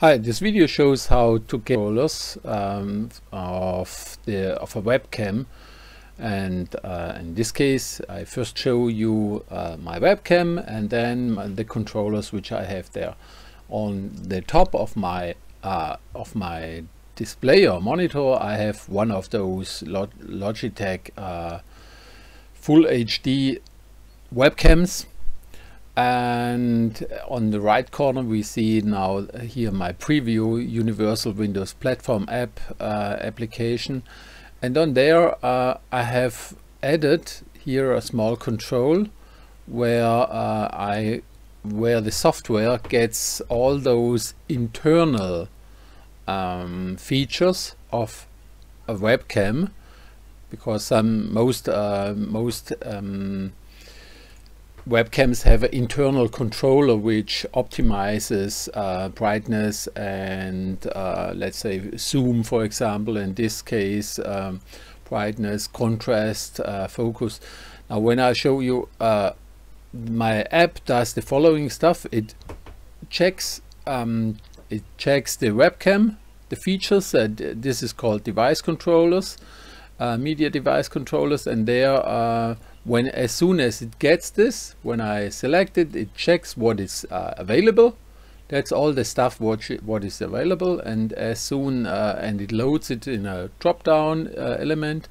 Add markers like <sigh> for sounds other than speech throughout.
Hi, this video shows how to get controllers um, of the of a webcam. And uh, in this case I first show you uh, my webcam and then the controllers which I have there. On the top of my uh, of my display or monitor I have one of those Log Logitech uh, full HD webcams and on the right corner we see now here my preview universal windows platform app uh, application. And on there uh, I have added here a small control where uh, I where the software gets all those internal um, features of a webcam because some most uh, most um, webcams have an internal controller which optimizes uh, brightness and uh, let's say zoom for example in this case um, brightness contrast uh, focus. Now when I show you uh, my app does the following stuff. It checks um, it checks the webcam the features that this is called device controllers uh, media device controllers and there uh, when as soon as it gets this when I select it it checks what is uh, available. That's all the stuff what, what is available. And as soon uh, and it loads it in a drop down uh, element.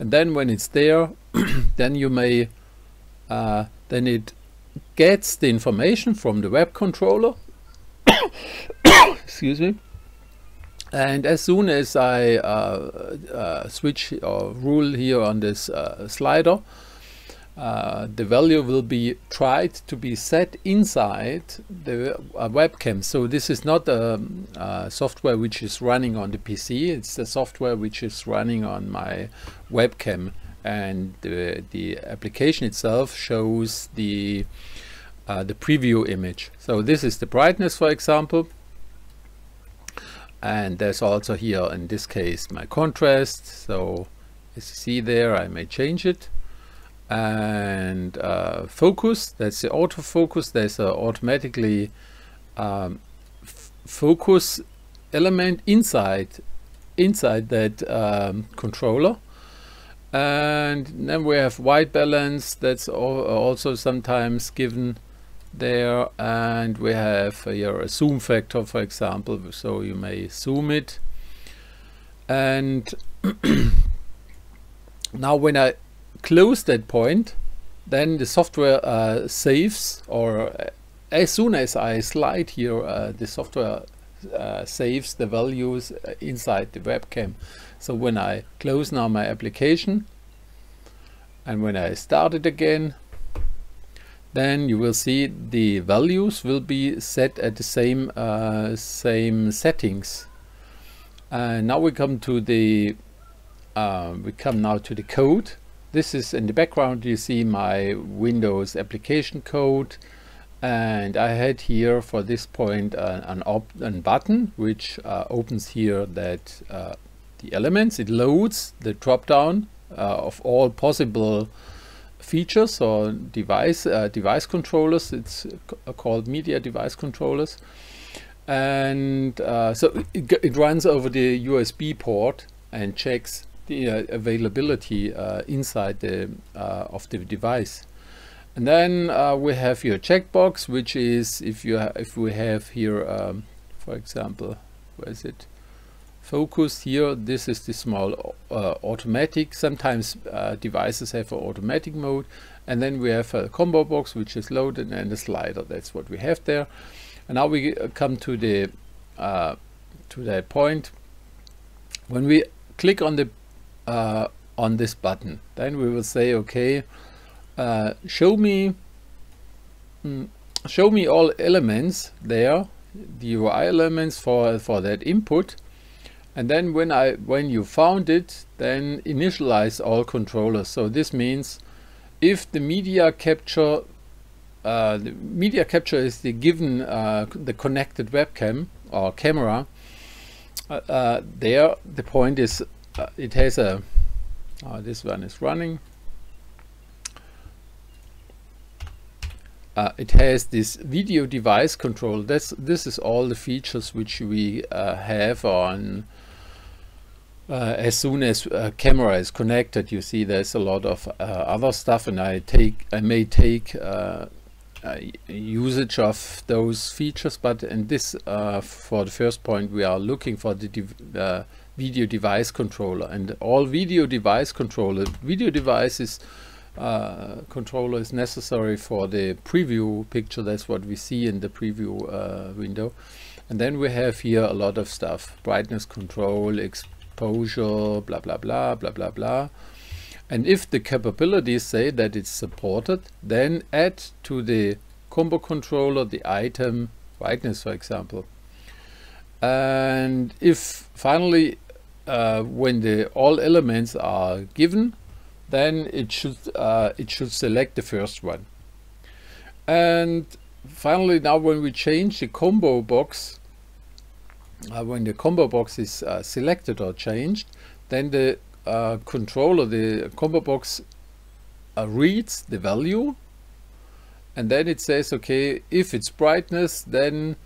And then when it's there <clears throat> then you may uh, then it gets the information from the web controller. <coughs> Excuse me. And as soon as I uh, uh, switch or rule here on this slider uh, the value will be tried to be set inside the uh, webcam. So this is not a, a, software which is running on the PC, it's the software which is running on my webcam. And the, the application itself shows the uh, the preview image. So this is the brightness for example. And there's also here in this case my contrast. So as you see there I may change it and uh, focus. That's the autofocus. There's a automatically um, focus element inside inside that um, controller. And then we have white balance. That's also sometimes given there. And we have here a zoom factor for example. So you may zoom it. And <clears throat> now when I close that point, then the software uh, saves or uh, as soon as I slide here, uh, the software uh, saves the values uh, inside the webcam. So when I close now my application and when I start it again, then you will see the values will be set at the same uh, same settings. And now we come to the we come now to the code this is in the background you see my Windows application code and I had here for this point uh, an, an button which uh, opens here that uh, the elements. It loads the drop down uh, of all possible features or device uh, device controllers. It's called media device controllers. And uh, so it, it runs over the USB port and checks the uh, availability uh, inside the uh, of the device. And then we have your checkbox, which is if you if we have here, um, for example, where is it? focus here this is the small uh, automatic sometimes uh, devices have an automatic mode and then we have a combo box which is loaded and a slider that's what we have there and now we come to the uh, to that point when we click on the uh, on this button. Then we will say, okay, uh, show me mm, show me all elements there, the UI elements for for that input. And then when I when you found it, then initialize all controllers. So this means if the media capture uh, the media capture is the given uh, the connected webcam or camera uh, uh there the point is uh, it has a uh, this one is running uh, it has this video device control. That's this is all the features which we uh, have on uh, as soon as a camera is connected. You see, there's a lot of uh, other stuff, and I take I may take usage of those features. But in this, for the first point, we are looking for the video device controller, and all video device controller video devices uh, controller is necessary for the preview picture. That's what we see in the preview uh, window. And then we have here a lot of stuff, brightness control, exposure, blah, blah, blah, blah, blah, blah. And if the capabilities say that it's supported, then add to the combo controller the item brightness, for example. And if finally, uh, when the all elements are given, then it should uh, it should select the first one. And finally, now when we change the combo box, uh, when the combo box is uh, selected or changed, then the uh, controller, the combo box uh, reads the value and then it says, okay, if it's brightness, then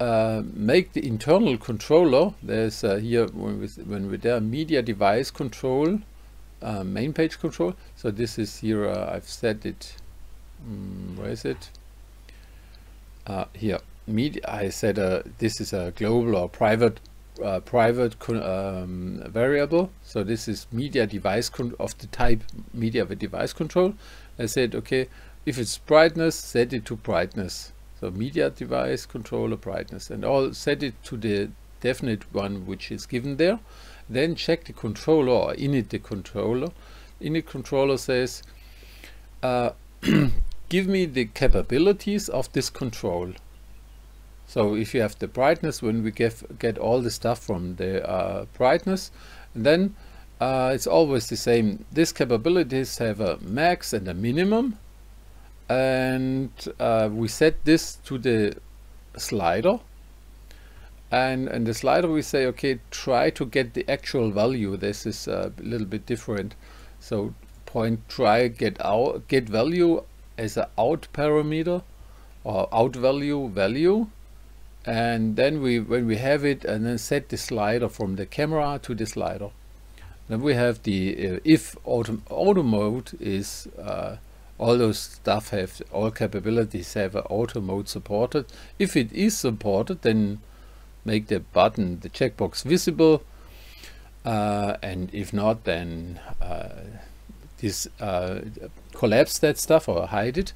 uh, make the internal controller, there's here when, we, when we're there, media device control, uh, main page control. So this is here, uh, I've set it, um, where is it? Uh, here, media, I said uh, this is a global or private uh, private um, variable. So this is media device of the type media device control. I said, okay, if it's brightness, set it to brightness. So media device controller brightness and all set it to the definite one which is given there. Then check the controller or init the controller. Init controller says uh, <clears throat> give me the capabilities of this control. So if you have the brightness when we get get all the stuff from the uh, brightness then uh, it's always the same. This capabilities have a max and a minimum and uh, we set this to the slider. And in the slider we say okay try to get the actual value. This is a little bit different. So point try get out get value as a out parameter or out value value. And then we when we have it and then set the slider from the camera to the slider. Then we have the uh, if auto, auto mode is uh, all those stuff have all capabilities have auto mode supported if it is supported then make the button, the checkbox visible. Uh, and if not, then uh, this uh, collapse that stuff or hide it.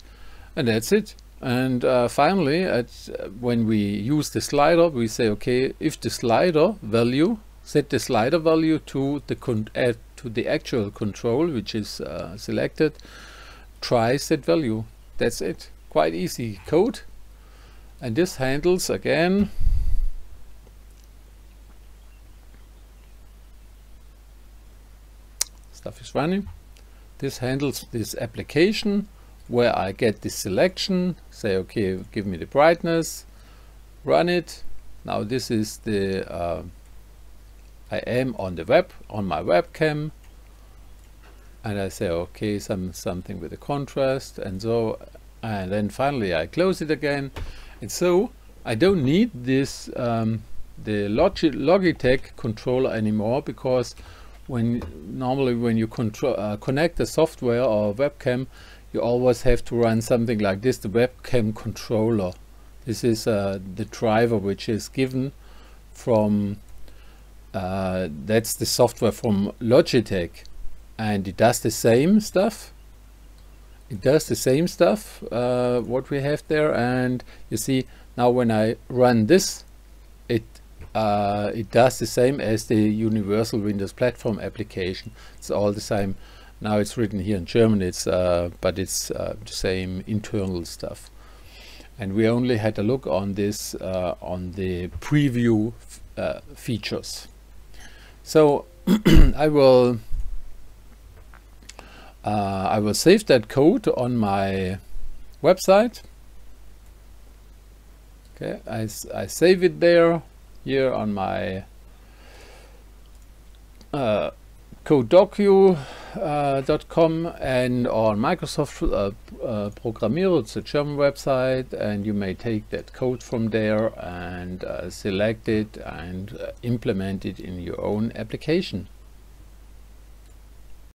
And that's it. And uh, finally, at, when we use the slider, we say, okay, if the slider value, set the slider value to the add to the actual control, which is uh, selected, try set value. That's it. Quite easy code. And this handles again stuff is running. This handles this application where I get this selection, say, okay, give me the brightness, run it. Now this is the, uh, I am on the web, on my webcam, and I say, okay, some something with the contrast, and so, and then finally I close it again. And so I don't need this, um, the Logitech controller anymore because when normally when you control uh, connect the software or webcam you always have to run something like this the webcam controller this is uh, the driver which is given from uh, that's the software from Logitech and it does the same stuff it does the same stuff uh, what we have there and you see now when I run this it uh, it does the same as the Universal Windows Platform application. It's all the same. Now it's written here in German, it's uh, but it's uh, the same internal stuff. And we only had a look on this uh, on the preview uh, features. So <clears throat> I will uh, I will save that code on my website. Okay, I, I save it there here on my uh, codedocu.com uh, and on Microsoft uh, uh, Programmierer, it's a German website, and you may take that code from there and uh, select it and uh, implement it in your own application.